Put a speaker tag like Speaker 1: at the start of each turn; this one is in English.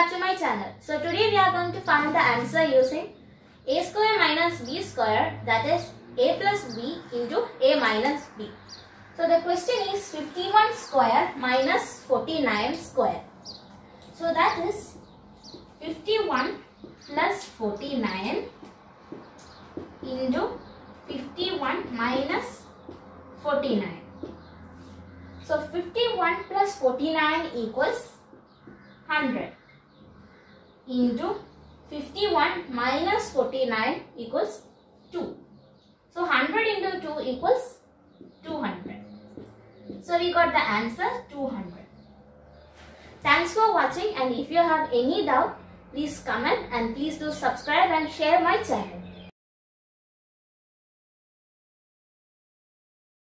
Speaker 1: back to my channel. So today we are going to find the answer using a square minus b square that is a plus b into a minus b. So the question is 51 square minus 49 square. So that is 51 plus 49 into 51 minus 49. So 51 plus 49 equals 100 into 51 minus 49 equals 2. So 100 into 2 equals 200. So we got the answer 200. Thanks for watching and if you have any doubt please comment and please do subscribe and share my channel.